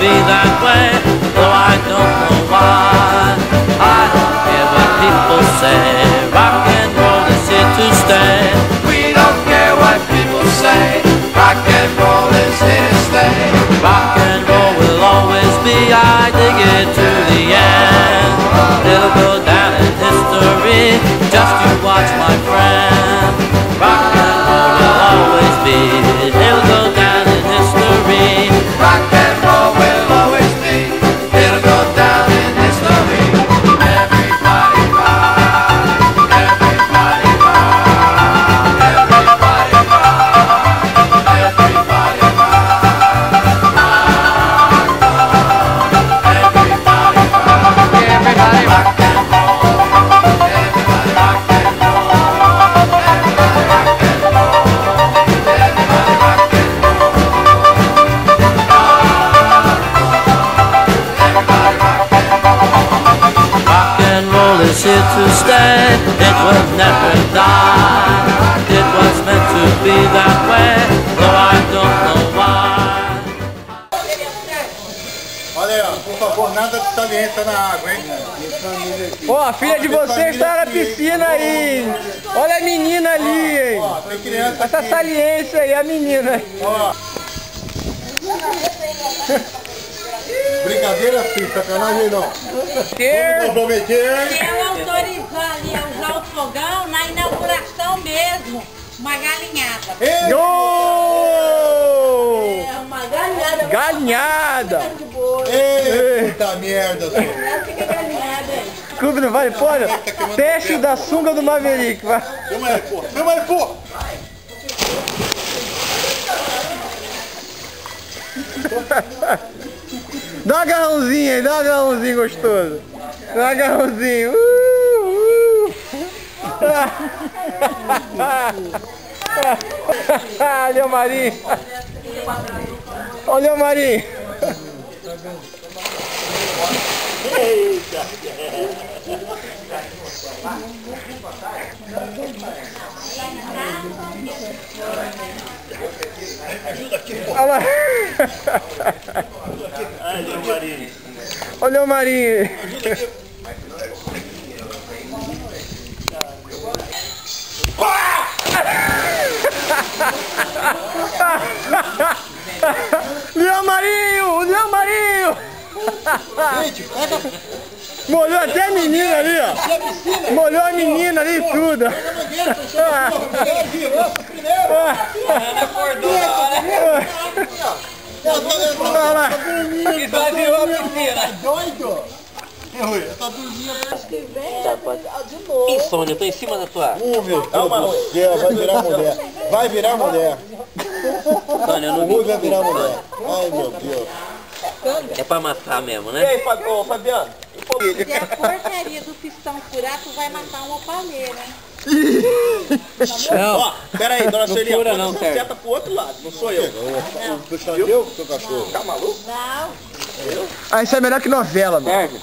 be that way, though I don't know why. I don't care what people say, rock and roll is here to stay. We don't care what people say. Rock and roll is here to stay. Rock and roll will always be, I dig it to to stay, it will never die. It was meant to be that way, though I don't know why. Olha aí, ó, por favor, nada de saliência na água, hein? Ó, a filha de vocês tá na piscina aí. Olha a menina ali, hein? Ó, tem criança Essa saliência aí, a menina. aí. Ó. Brincadeira sim, sacanagem não. Que? Comprometer. Eu autorizar ali a usar o fogão na inauguração mesmo. Uma galinhada. Ei! É uma galinhada. Galinhada! ei, puta merda, senhor. Fica galinhada aí. Clube do Vale, olha, teste da sunga do Maverick, vai. Filma aí, pô. Filma aí, pô. Dá um agarrãozinho aí, dá um agarrãozinho gostoso. Dá um agarrãozinho. Uh, uh. Olha o Marinho. Olha o Marinho. Olha lá. Olha o Marinho. Leão Marinho! Leão Marinho! Molhou até a menina ali, ó. Molhou a menina ali e tudo. Olha lá. Insônia, eu tô em cima da tua. Oh, meu Deus do céu, vai virar mulher. Vai virar mulher. Sônia, eu O não Rui vai virar mulher. Ai, meu Deus. É pra matar mesmo, né? Fabiano? Se a porcaria do pistão furar, tu vai matar uma palheira, hein? Não, Pera aí, dona Celia, não, Sérgio. seta pro outro lado, não sou eu. O puxão deu, seu cachorro? Tá maluco? Não, Ah, isso é melhor que novela, mano.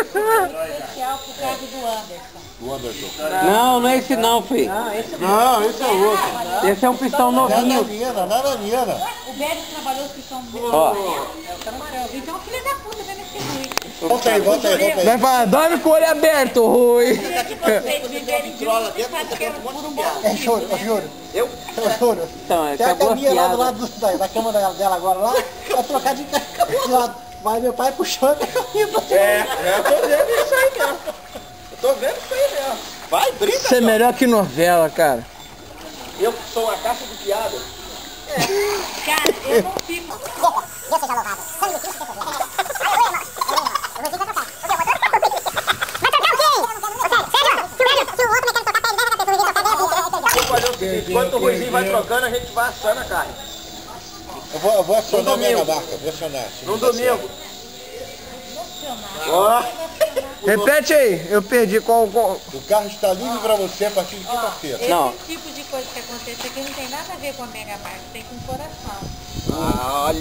Especial por causa do Anderson. O Anderson. Não, não é esse não, filho. Não, esse é outro. Esse é um pistão novinho. Nananina, nananina. O Bélio trabalhou os pistão do Ó. Camarão. Então, filha da puta, ruim. Volta aí, volta aí, volta aí. Vai falar, dorme com o olho aberto, Rui. Por um bom É, juro, eu juro. Eu? Eu juro. Então, é Tem a a caminha lá do lado do- da, da cama dela dela agora lá, vai trocar de, de lado. Vai meu pai puxando a caminha pra É, eu tô vendo isso aí mesmo. Eu tô vendo isso aí mesmo. Vai, brinca. Isso é melhor que novela, cara. Eu sou uma caixa de piada. Cara, eu não fico. Enquanto o Ruizinho vai trocando, a gente vai assando a carne. Eu vou, eu vou acionar a minha vaca, vou acionar. No domingo. Ó, Repete aí, eu perdi qual. qual... o carro está livre para você a partir de quinta-feira. Esse Não. tipo de coisa que acontece aqui não tem nada a ver com a Mega Market, tem com o coração.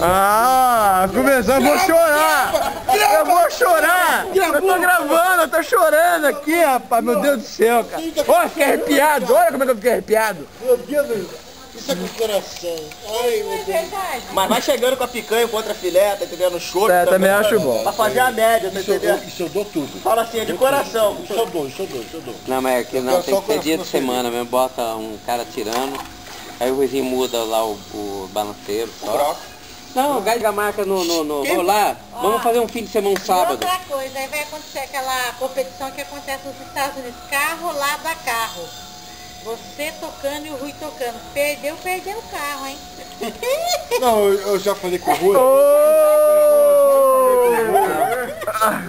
Ah, começou, eu vou chorar! Eu vou chorar! Eu tô gravando, eu tô chorando aqui, rapaz, meu Deus do céu, cara. Ó, fiquei arrepiado, olha como é que eu fiquei arrepiado. Meu Deus do Isso é com o coração. Ai, meu É Deus. verdade. Mas vai chegando com a picanha contra a filé, tá entendendo? Choro. É, também acho bom. Pra fazer a média, tá Isso eu, dou, entendendo? isso eu dou tudo. Fala assim, é de coração. Isso eu dou, isso eu dou, isso eu dou. Não, mas é que não, tem que ser dia de semana mesmo. Bota um cara tirando, aí o Ruizinho muda lá o, o balanceiro. Só. Não, o gás da marca no, no, no vou lá, vamos fazer um fim de semana um E sábado. outra coisa, aí vai acontecer aquela competição que acontece nos Estados Unidos, carro lava carro. Você tocando e o Rui tocando. Perdeu, perdeu o carro, hein? Não, eu, eu já falei com o Rui.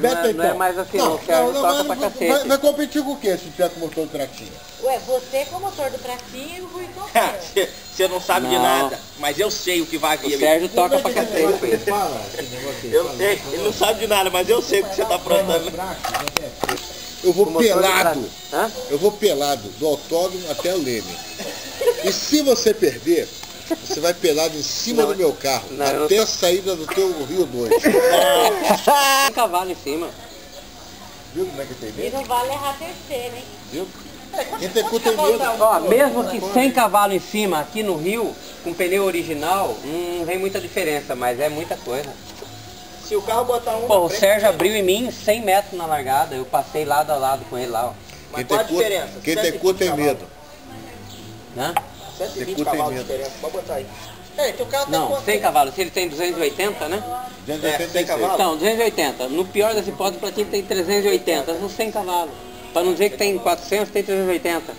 Beto, Não é- então. não é mais assim, não, o Sérgio toca pra vai, cacete. vai, vai competir com o quê se tiver com motor de tratinha? Ué, você com o motor do pratinho e o Rui com o. Você não sabe de Não. nada, mas eu sei o que vai O vir. Sérgio toca pra é que cacete. que Eu sei, ele não sabe de nada, mas eu sei o que você tá aprontando. Eu vou O do pelado. Eu vou pelado, do autódromo até o Leme. E se você perder, você vai pelado em cima Não, do meu carro, não, até a saída do teu Rio 2. Tem cavalo em cima. Viu como é que tem E medo? não vale errar terceiro, hein? Viu? Quem tem cu tem medo. Ó, mesmo que sem cavalo em cima, aqui no Rio, com pneu original, não vem muita diferença, mas é muita coisa. Se o carro botar um. Pô, o Sérgio abriu em mim 100 metros na largada, eu passei lado a lado com ele lá, ó. Mas Quem qual a diferença? quem tem 120 cu tem medo. Hã? 120 Tem cu, tem cavalos de diferença, pode botar aí. É, então o carro Não, 100 cavalos. Se ele tem 280, né? 286. cavalos? Então, 280. No pior das hipóteses, pra ti tem 380. São 100 cavalos. Pra não dizer que tem 400, tem 380.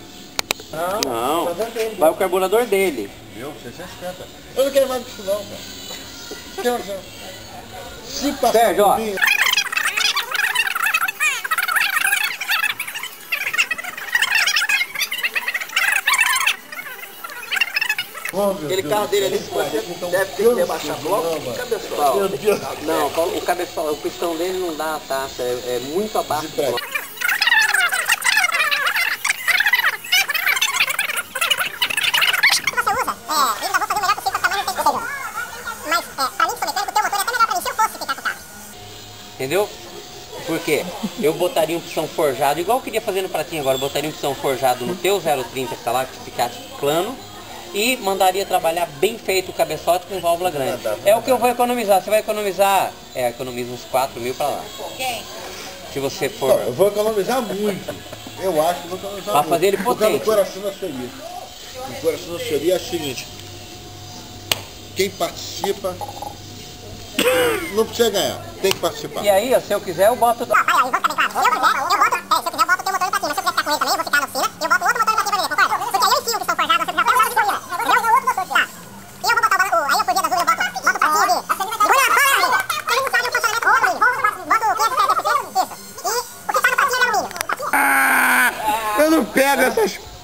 Não. Vai o carburador dele. Viu? 650. Eu não quero mais isso não, cara. Sérgio, ó. Oh, Aquele Deus carro dele ali, se você deve ter que rebaixar bloco, cabeçoal. Meu Deus. Não, o cabeçola, o pistão dele não dá a taxa, é, é muito abaixo do bloco. Entendeu? Por quê? Eu botaria um pistão forjado, igual eu queria fazer no pratinho agora, eu botaria um pistão forjado no teu 030 que tá lá, que ficasse plano, e mandaria trabalhar bem feito o cabeçote com válvula grande. É o que eu vou economizar. Você vai economizar, é, economiza uns 4 mil pra lá. Quem? Se você Não, for. eu vou economizar muito. Eu acho que vou economizar Pra muito. fazer ele Por causa do potente. coração da Sueli. O coração da Sueli é o seguinte. Quem participa não precisa ganhar. Tem que participar. E aí, ó, se eu quiser, eu boto. Eu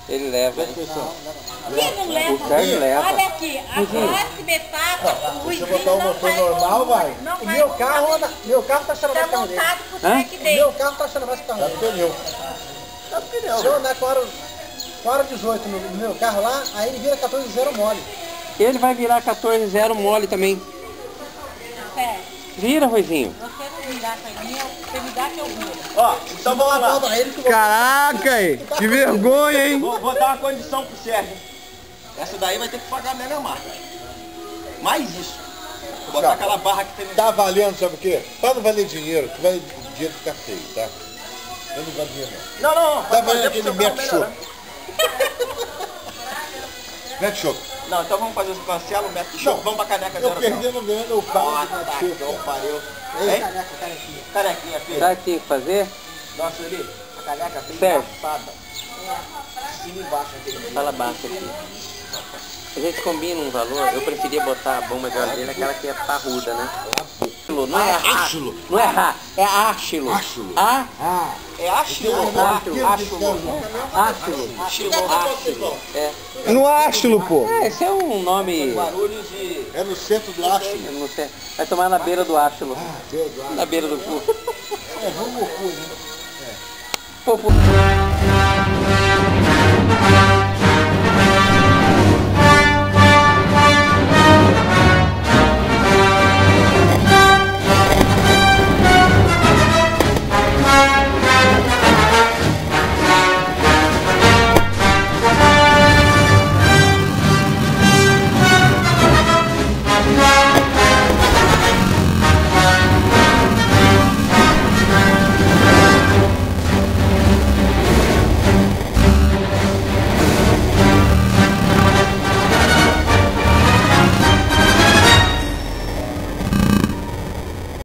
Ele leva. hein? Quem não leva? O Sérgio leva. Olha aqui, a próxima etapa, o Ruizinho botar o não motor vai normal, com- vai. Não O vai meu carro, anda, meu carro tá achando Tá mais carro dele. montado com o Hã? track O dele. meu carro tá achando mais carro Tá dele. no pneu. Se eu andar com a hora, com hora 18 no, no meu carro lá, aí ele vira 14 0 mole. Ele vai virar 14-0 mole também. É, Vira, Ruizinho. você não me dá pra mim, eu- você me dá que eu viro. Ó, então vamos lá. Que. Caraca, hein? Que vergonha, hein? Vou, vou dar uma condição pro Sérgio. Essa daí vai ter que pagar a melhor marca. Mais isso. Vou botar aquela barra que tem no... Tá valendo, sabe o quê? Pra não valer dinheiro, tu vai dinheiro ficar feio, tá? Eu não gosto de dinheiro não. Não, não, Tá valendo aquele seu carro Mac melhorar. Não, então vamos fazer o cancela o método show. Vamos pra caneca Eu zero perdendo grana, eu pago Ah, de Mac tá, então cara. pariu. Ei, Hein? caneca, canequinha. Canequinha, filho. Sabe o que tem que fazer? Nossa, ali, a caneca bem Certo. passada. Cima e embaixo aquele. Fala baixo aqui. A gente combina um valor, eu preferia botar a bomba de dele, aquela que é parruda, né? Não é Áchilo. Não é Rá, é áchilo. Áchilo. A, É achilo. áchilo. Achilo. Áchilo. Achilo. Achilo. É. No áchilo, pô. é, esse é um nome. É no centro do não sei. Vai tomar na beira do do Áchilo. Na beira do cu. É, vamos no cu, né? Pô, pô.